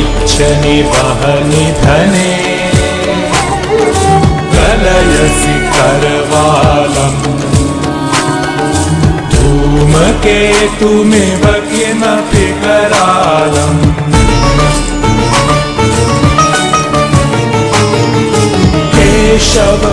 निच्छनि वहनि धने कलयसि धूमकेतुमिव किमपि करालम् केशव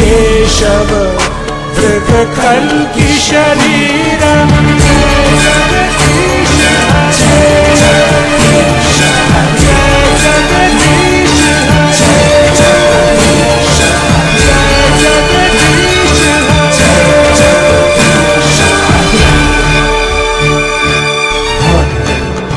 केशव शरीर